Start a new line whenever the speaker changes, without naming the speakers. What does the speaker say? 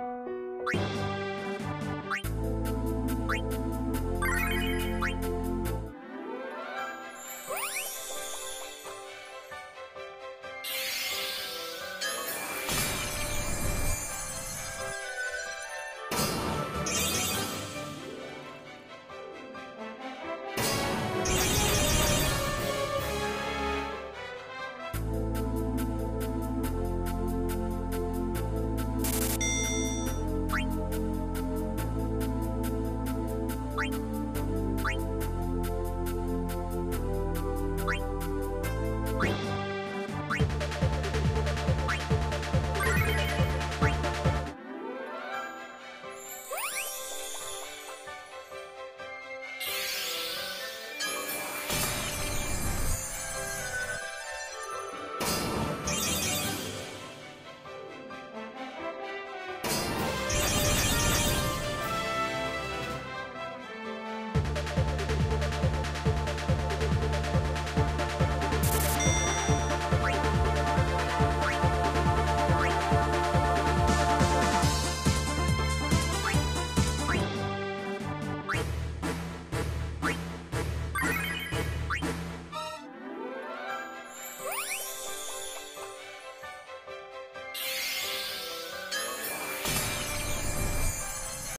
you